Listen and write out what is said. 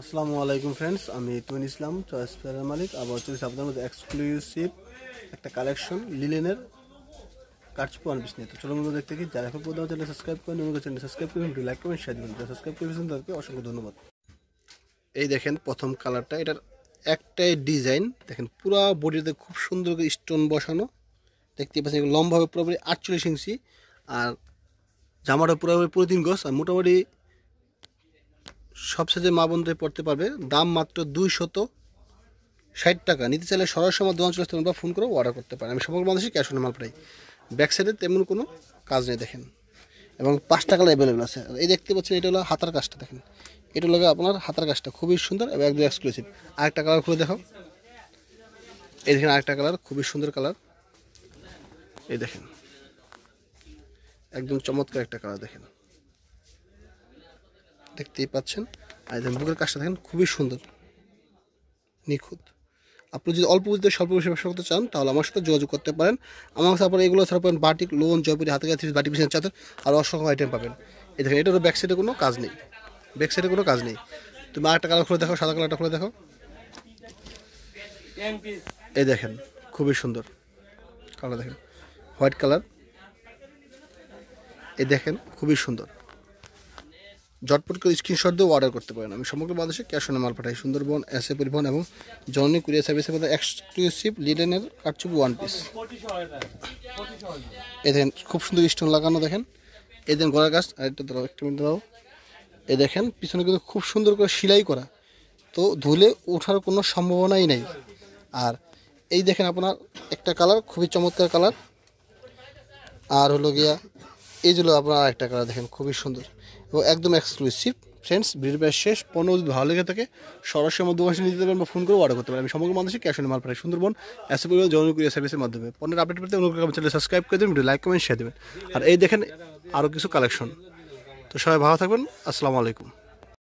আসসালামু আলাইকুম ফ্রেন্ডস আমি তুইন ইসলাম চয়েস ফেয়ারের মালিক, আবার চলেছি আপনাদের মধ্যে এক্সক্লুসিভ একটা কালেকশন লিলেনের কাটচুপ ওয়ান পিস নিয়ে। তো চলো মধ্যে দেখতে কি যারা এখন পর্যন্ত চ্যানেল সাবস্ক্রাইব করেন অনুগ্রহ চ্যানেল সাবস্ক্রাইব করুন ভিডিও লাইক করুন শেয়ার করুন যারা সাবস্ক্রাইব করেছেন তাদেরকে অসংখ্য ধন্যবাদ। এই দেখেন প্রথম কালারটা এটার একটাই ডিজাইন দেখেন, পুরো বডিতে খুব সুন্দর করে স্টোন বসানো। দেখতে পাচ্ছেন লম্বাভাবে পুরোপুরি আটচল্লিশ ইঞ্চি, আর জামাটা পুরোপুরি পুরো তিন গজ, আর মোটামুটি সব সাইজের মা বন্ধুরাই পড়তে পারবে, দাম মাত্র দুই শত ষাট টাকা। নিতে চাইলে সরাসরি আমার দোকান চলে আসতে বা ফোন করে অর্ডার করতে পারেন। আমি সমগ্র মানুষই ক্যাশ অন মাল পাই ব্যাক সাইডে তেমন কোনো কাজ নেই, দেখেন। এবং পাঁচটা কালার অ্যাভেলেবেল আছে। এই দেখতে পাচ্ছেন, এটা হলো হাতার কাজটা, দেখেন। এটা হলো আপনার হাতার কাজটা, খুবই সুন্দর এবং একদম এক্সক্লুসিভ আরেকটা কালার খুলে দেখো এই দেখেন আরেকটা কালার খুবই সুন্দর কালার এই দেখেন। একদম চমৎকার একটা কালার দেখেন। দেখতেই পাচ্ছেন। আর বুকের কাজটা দেখেন, খুবই সুন্দর। নিখুঁত। আপনি যদি অল্প বুঝতে, স্বল্প ব্যবসা করতে চান, তাহলে আমার সাথে যোগাযোগ করতে পারেন। আমার কাছে আপনার এগুলো ছাড়া পাবেন বাটিক, লোন, জয়পুরি হাতে কাছে বাটি পিছনে চাদর, আর অসংখ্য আইটেম পাবেন। এই দেখেন, এটারও ব্যাক সাইডে কোনো কাজ নেই। ব্যাক সাইডে কোনো কাজ নেই। তুমি আরেকটা কালার খুলে দেখো, সাদা কালারটা খুলে দেখো। এই দেখেন, খুবই সুন্দর। কালার দেখেন হোয়াইট কালার এই দেখেন, খুবই সুন্দর। জটপট করে স্ক্রিনশট দিয়েও অর্ডার করতে পারেন। আমি সমগ্র বাংলাদেশে ক্যাশ অনে মাল পাঠাই। সুন্দরবন এস এ পরিবহন এবং জননী কুরিয়ার সার্ভিসের মধ্যে এক্সক্লুসিভ লিডেনের কাটচুপি ওয়ান পিস এই দেখেন, খুব সুন্দর স্টোন লাগানো দেখেন। এই দেখেন গলার গাছ আরেকটা দাও একটু মিনিট দাও এই দেখেন, পিছনে কিন্তু খুব সুন্দর করে সেলাই করা। তো ধুলে ওঠার কোনো সম্ভাবনাই নেই। আর এই দেখেন আপনার একটা কালার খুবই চমৎকার কালার আর হলো গিয়া, এই হলো আপনার আরেকটা কালার দেখেন, খুবই সুন্দর। এবং একদম এক্সক্লুসিভ ফ্রেন্ডস ভিডিও প্রায় শেষ। পণ্য যদি ভালো লেগে থাকে, সরাসরি আমার দোকানে নিতে পারবেন বা ফোন করে অর্ডার করতে পারেন। আমি সমগ্র মানুষের ক্যাশ অন মাল পাঠাই সুন্দরবন, এসে পরিবার জনপ্রিয় সার্ভিসের মাধ্যমে। পণ্যের আপডেট পেতে অনুগ্রহ করে চ্যানেল সাবস্ক্রাইব করে দেবেন ভিডিও লাইক কমেন্ট শেয়ার দেবেন। আর এই দেখেন আরও কিছু কালেকশন তো সবাই ভালো থাকবেন। আসসালামু আলাইকুম।